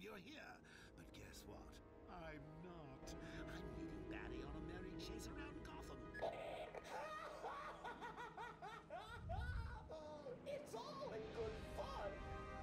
good you're here. But guess what? I'm not. I'm leading Batty on a merry chase around Gotham. it's all in good fun.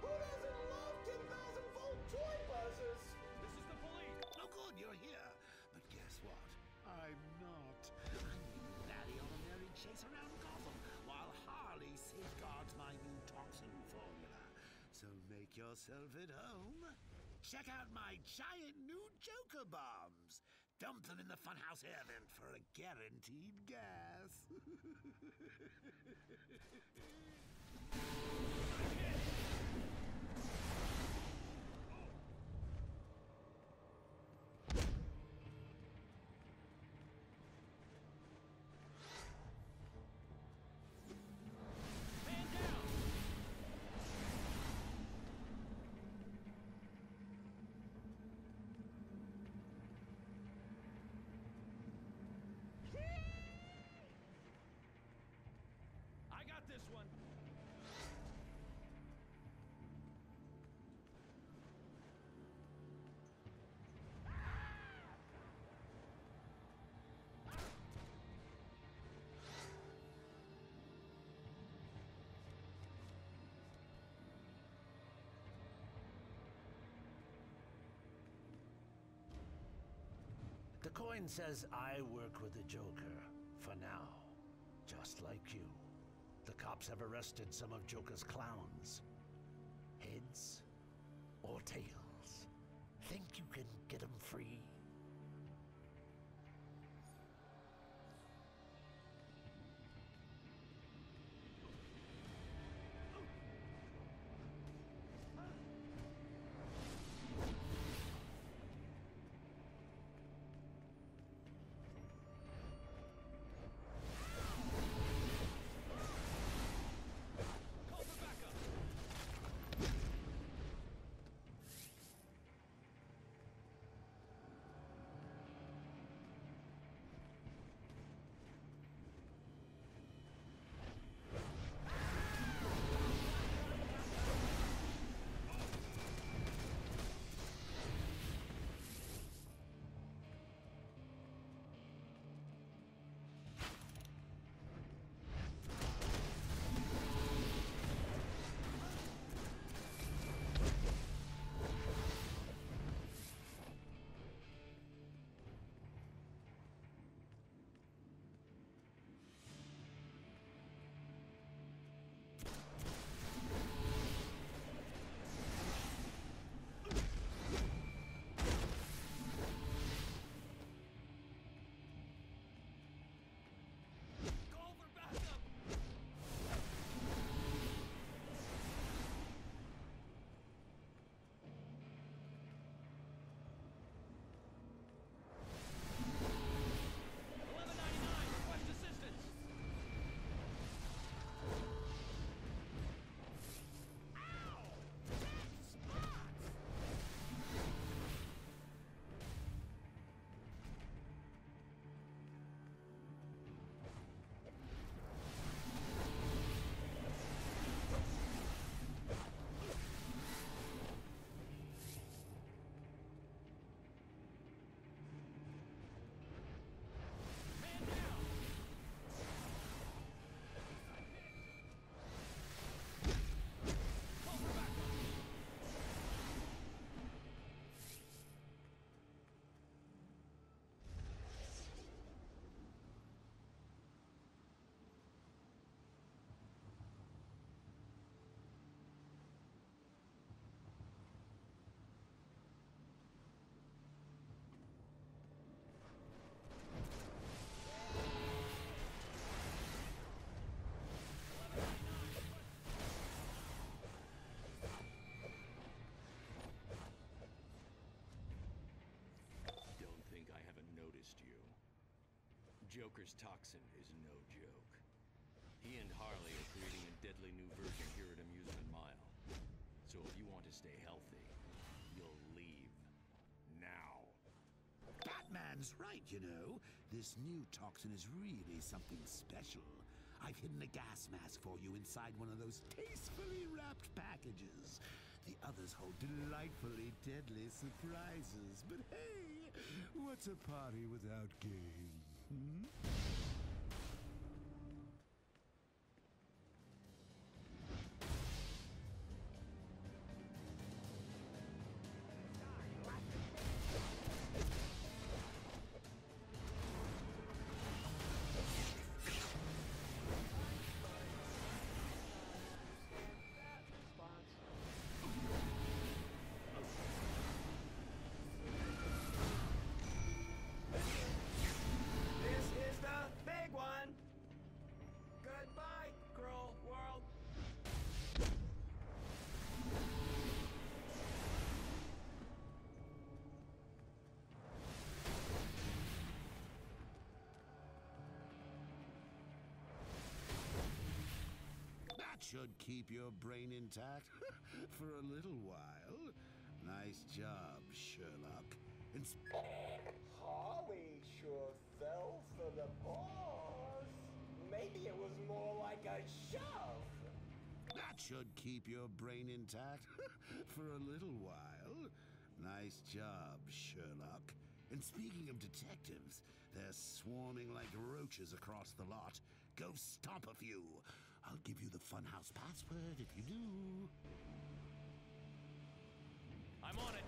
Who doesn't love 10,000 volt toy buzzers? This is the police! Oh, good you're here. But guess what? I'm not. I'm leading Batty on a merry chase around Gotham while Harley safeguards my new toxin formula. So make yourself at home. Check out my giant new Joker bombs. Dump them in the funhouse air vent for a guaranteed gas. this one. The coin says I work with the Joker, for now. Just like you. Cops have arrested some of Joker's clowns. Heads or tails? Think you can get them free? Joker's toxin is no joke. He and Harley are creating a deadly new version here at Amusement Mile. So if you want to stay healthy, you'll leave. Now. Batman's right, you know. This new toxin is really something special. I've hidden a gas mask for you inside one of those tastefully wrapped packages. The others hold delightfully deadly surprises. But hey, what's a party without game? Hmm? Should keep your brain intact for a little while. Nice job, Sherlock. Ins- Harley sure fell for the boss. Maybe it was more like a shove. that should keep your brain intact for a little while. Nice job, Sherlock. And speaking of detectives, they're swarming like roaches across the lot. Go stomp a few. I'll give you the funhouse password if you do. I'm on it.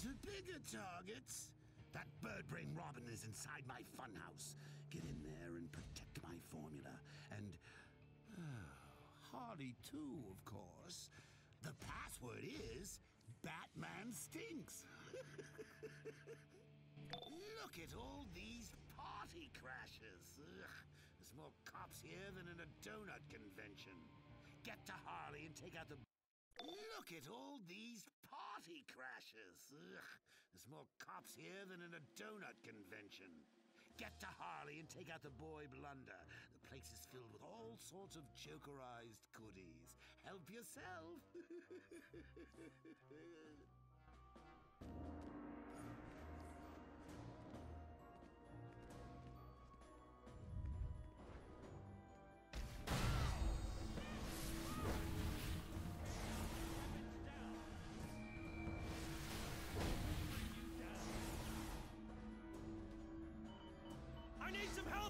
To bigger targets. That bird brain Robin is inside my funhouse. Get in there and protect my formula. And uh, Harley, too, of course. The password is Batman stinks. Look at all these party crashes. Ugh. There's more cops here than in a donut convention. Get to Harley and take out the. Look at all these party crashes. Ugh. There's more cops here than in a donut convention. Get to Harley and take out the boy blunder. The place is filled with all sorts of jokerized goodies. Help yourself.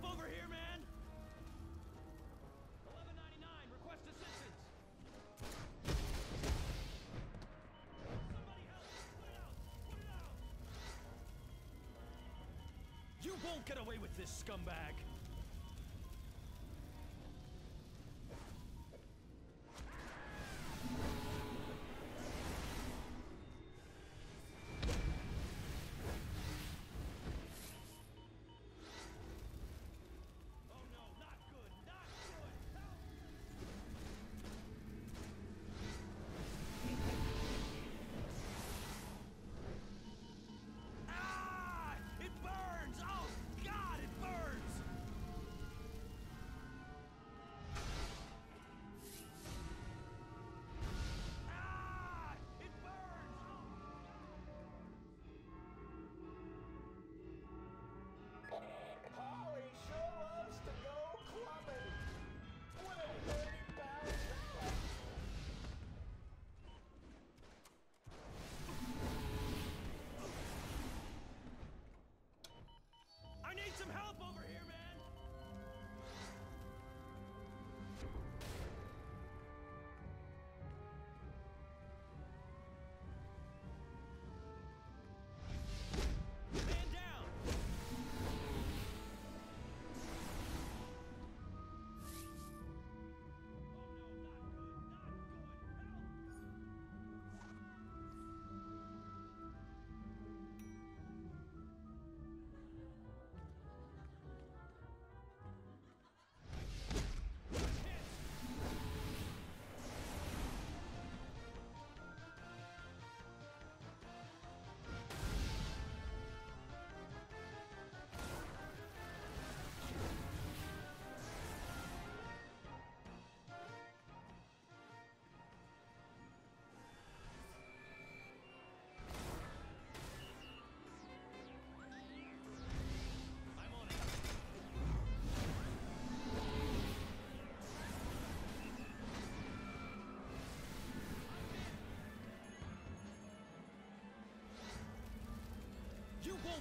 help over here, man! 1199, request assistance! Somebody help! Put it out! Put it out! You won't get away with this, scumbag!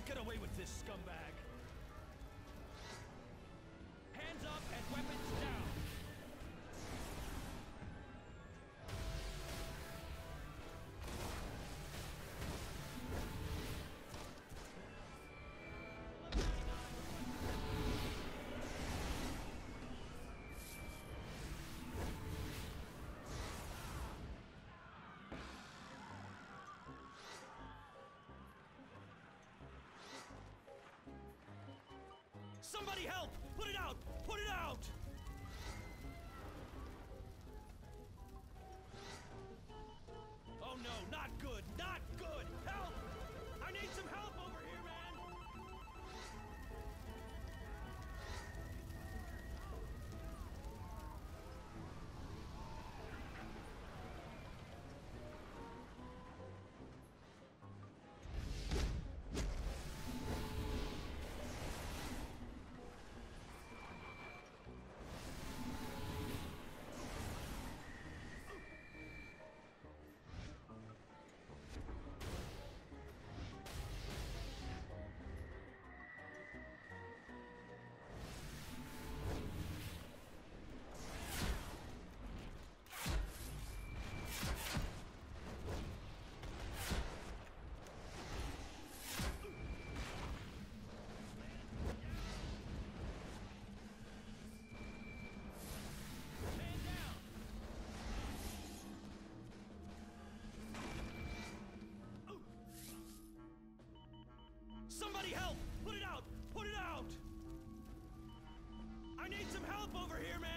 Get away with this, scumbag! Somebody help! Put it out! Put it out! Somebody help! Put it out! Put it out! I need some help over here, man!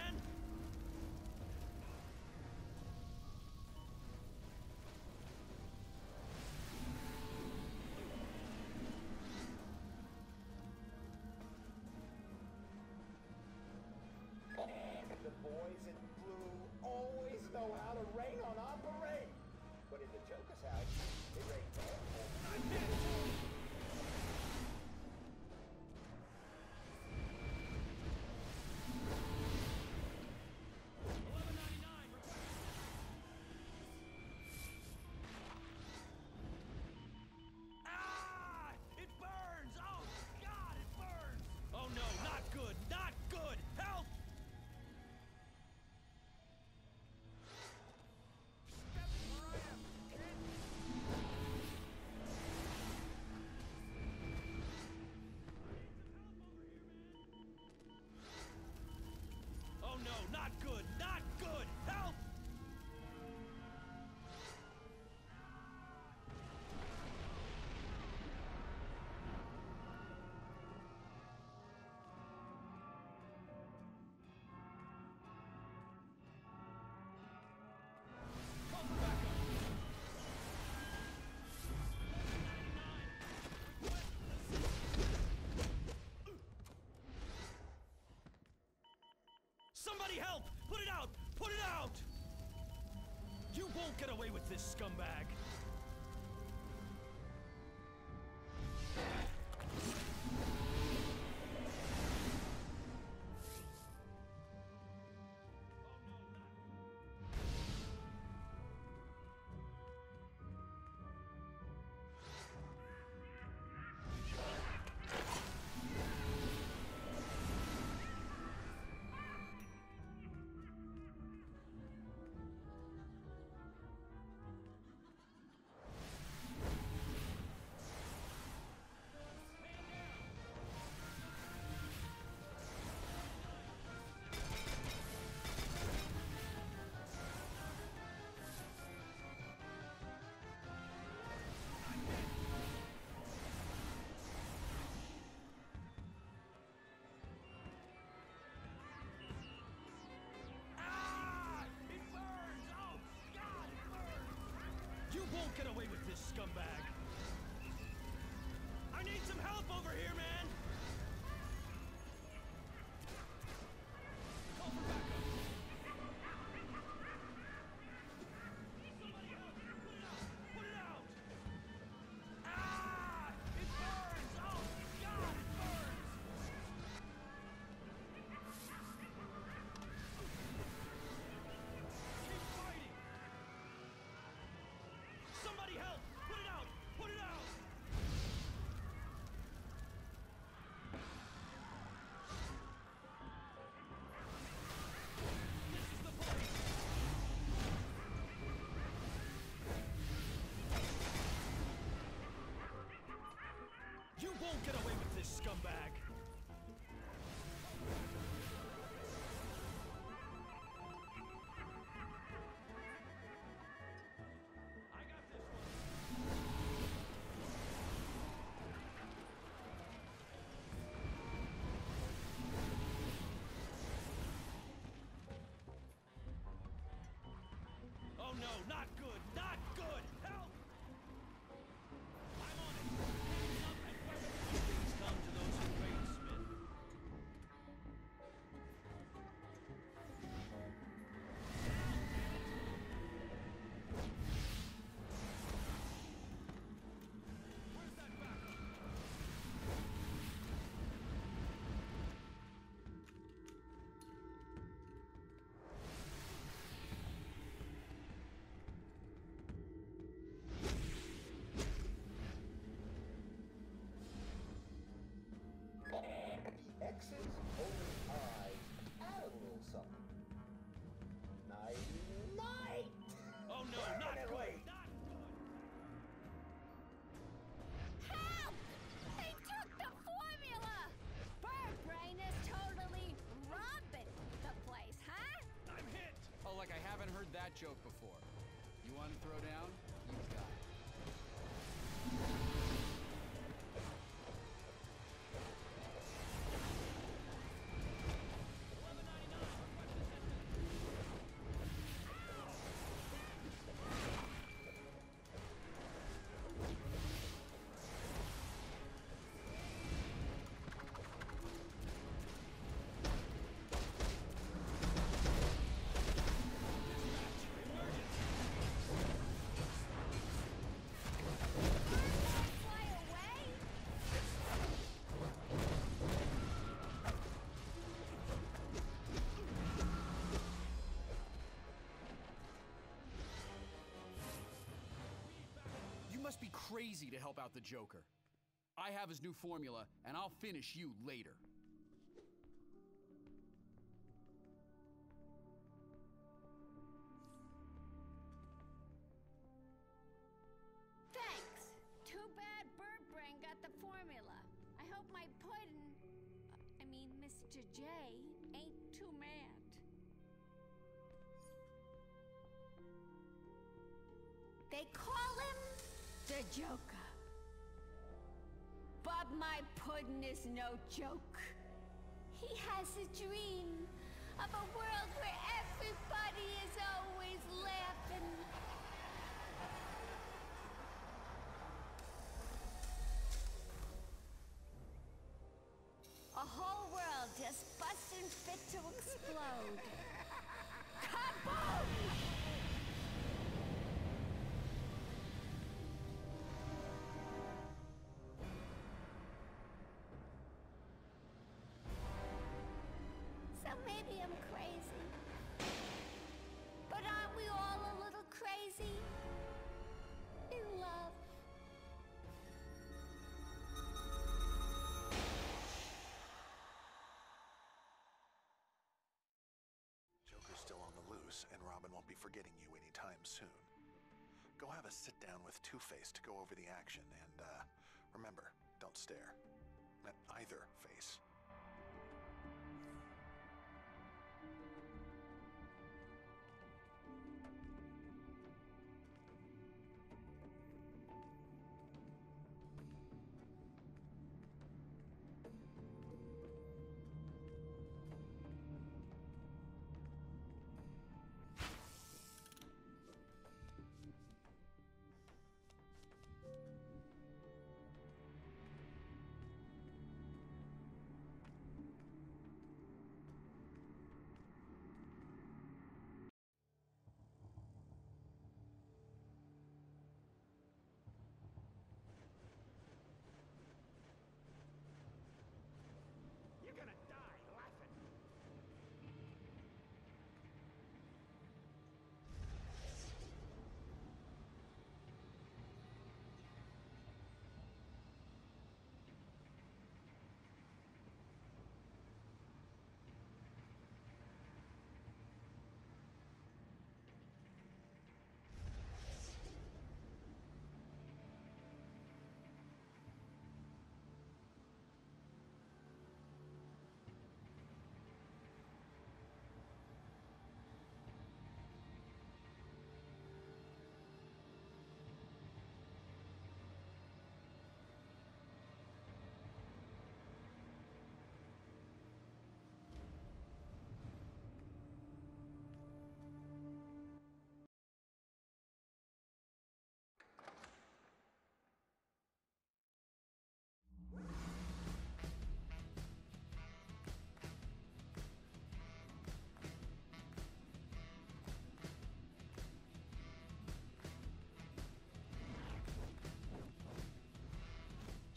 Somebody help! Put it out! Put it out! You won't get away with this, scumbag! won't get away with this, scumbag! I need some help over here, man! won't get away with this, scumbag! Oh no, not One throw. Must be crazy to help out the Joker. I have his new formula, and I'll finish you later. Thanks. Too bad Bird Brain got the formula. I hope my puddin', I mean Mr. J, ain't too mad. They call him the Joker. But my puddin' is no joke. He has a dream of a world where everybody is always laughing. A whole world just busting fit to explode. Maybe I'm crazy. But aren't we all a little crazy? In love. Joker's still on the loose, and Robin won't be forgetting you anytime soon. Go have a sit down with Two Face to go over the action, and uh, remember, don't stare. At either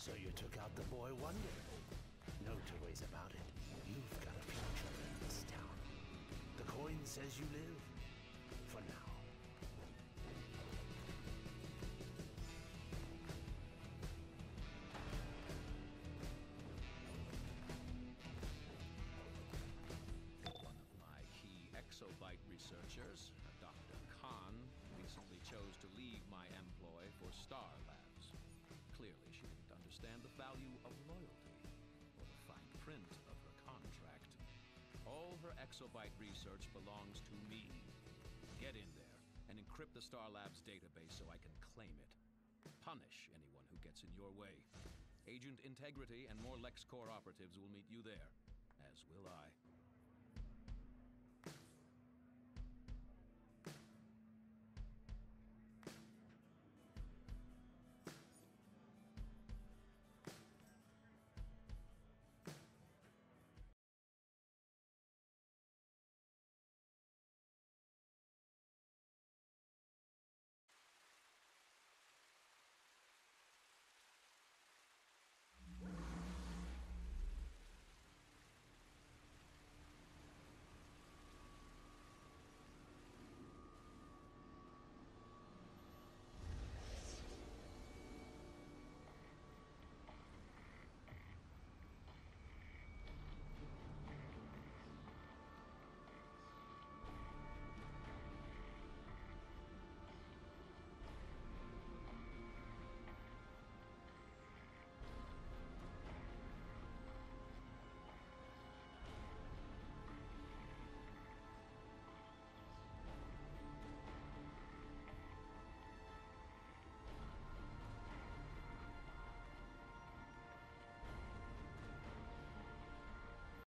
So you took out the boy wonder. No two ways about it. You've got a future in this town. The coin says you live. Understand the value of loyalty or the fine print of her contract. All her Exobyte research belongs to me. Get in there and encrypt the Star Labs database so I can claim it. Punish anyone who gets in your way. Agent Integrity and more LexCorp operatives will meet you there.